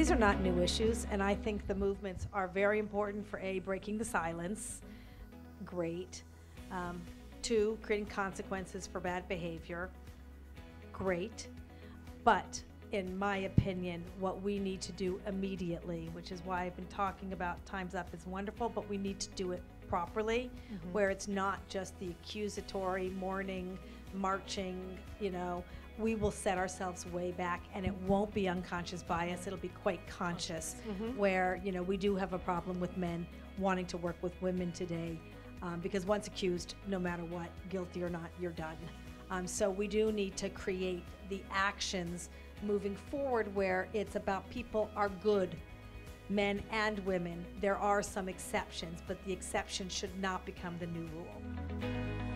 these are not new issues, and I think the movements are very important for A, breaking the silence. Great. Um, two, creating consequences for bad behavior. Great. But in my opinion, what we need to do immediately, which is why I've been talking about Time's Up is wonderful, but we need to do it properly, where it's not just the accusatory morning marching, you know, we will set ourselves way back and it won't be unconscious bias, it'll be quite conscious, where, you know, we do have a problem with men wanting to work with women today. Um, because once accused, no matter what, guilty or not, you're done. Um, so we do need to create the actions moving forward where it's about people are good, men and women. There are some exceptions, but the exception should not become the new rule.